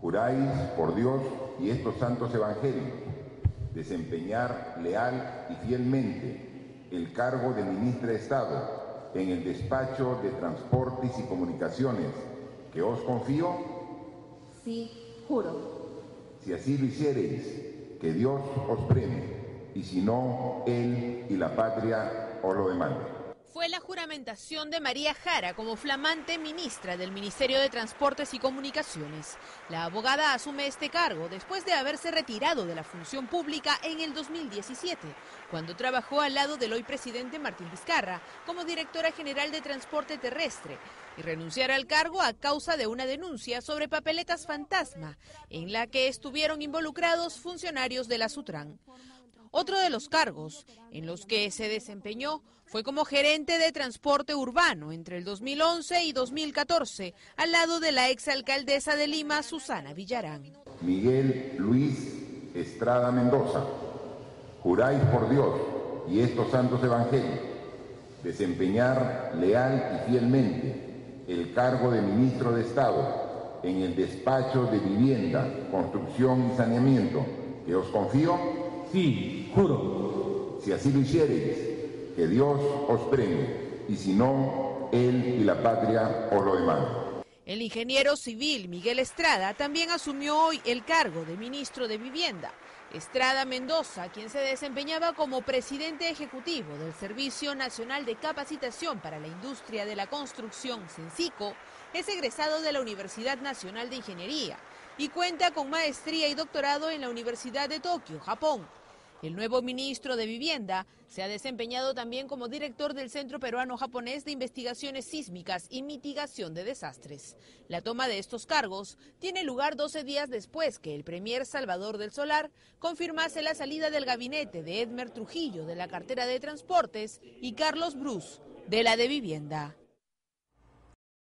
Juráis por Dios y estos santos evangelios desempeñar leal y fielmente el cargo de ministra de Estado en el despacho de Transportes y Comunicaciones que os confío? Sí, juro. Si así lo hiciereis, que Dios os premie, y si no, Él y la patria os lo demanden fue la juramentación de María Jara como flamante ministra del Ministerio de Transportes y Comunicaciones. La abogada asume este cargo después de haberse retirado de la función pública en el 2017, cuando trabajó al lado del hoy presidente Martín Vizcarra como directora general de Transporte Terrestre y renunciar al cargo a causa de una denuncia sobre papeletas fantasma en la que estuvieron involucrados funcionarios de la Sutran. Otro de los cargos en los que se desempeñó fue como gerente de transporte urbano entre el 2011 y 2014, al lado de la exalcaldesa de Lima, Susana Villarán. Miguel Luis Estrada Mendoza, juráis por Dios y estos santos evangelios desempeñar leal y fielmente el cargo de ministro de Estado en el despacho de vivienda, construcción y saneamiento que os confío? Sí, juro. Si así lo hiciereis, que Dios os premie, y si no, Él y la patria os lo demandan. El ingeniero civil Miguel Estrada también asumió hoy el cargo de ministro de Vivienda. Estrada Mendoza, quien se desempeñaba como presidente ejecutivo del Servicio Nacional de Capacitación para la Industria de la Construcción, CENSICO, es egresado de la Universidad Nacional de Ingeniería y cuenta con maestría y doctorado en la Universidad de Tokio, Japón. El nuevo ministro de Vivienda se ha desempeñado también como director del Centro Peruano-Japonés de Investigaciones Sísmicas y Mitigación de Desastres. La toma de estos cargos tiene lugar 12 días después que el premier Salvador del Solar confirmase la salida del gabinete de Edmer Trujillo de la cartera de Transportes y Carlos Bruce de la de Vivienda.